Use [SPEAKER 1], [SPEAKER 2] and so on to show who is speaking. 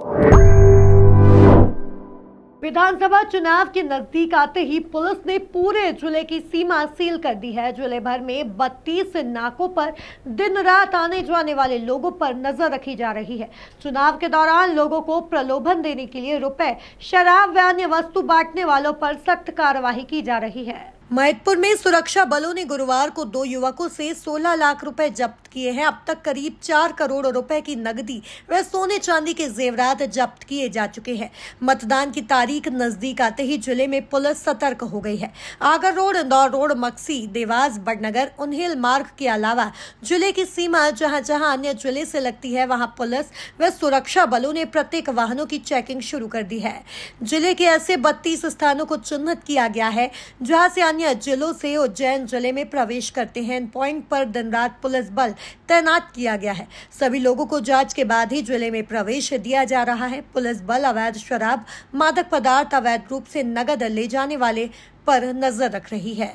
[SPEAKER 1] you विधानसभा चुनाव के नज़दीक आते ही पुलिस ने पूरे ज़िले की सीमा सील कर दी है। ज़िले भर में 32 नाकों पर दिन रात आने जाने वाले लोगों पर नज़र रखी जा रही है। चुनाव के दौरान लोगों को प्रलोभन देने के लिए रुपए, शराब व अन्य वस्तु बांटने वालों पर सख्त कार्रवाई की जा रही है। मैतपुर में सुरक्षा बलों ने गुरुवार को दो युवकों से 16 लाख रुपए जब्त किए हैं। अब तक करीब चार करोड़ रुपए की नकदी व सोने चांदी के जेवरात जब्त किए जा चुके हैं। मतदान की तारीख नज़दीक आते ही ज़िले में पुलिस सतर्क हो गई है। आगर रोड, इंदौर रोड, मक्सी, देवास बड़नगर उन्हेल मार्ग के अलावा ज़िले की सीमा जहाँ जहाँ अन्य ज़िले से लगती है, वहाँ पुलिस व सुरक्षा बलों ने प्रत्येक वाहनों की चेकिंग शुरू कर दी है। ज़िले के ऐसे बत्तीस स्थानों को चिन्हित किया गया है, जहाँ से अन्य जिलों से उज्जैन ज़िले में प्रवेश करते हैं। पॉइंट पर दिन रात पुलिस बल तैनात किया गया है। सभी लोगों को जाँच के बाद ही ज़िले में प्रवेश दिया जा रहा है। पुलिस बल, अवैध शराब, मादक पदार्थ अवैध रूप से नगद ले जाने वाले पर नज़र रख रही है।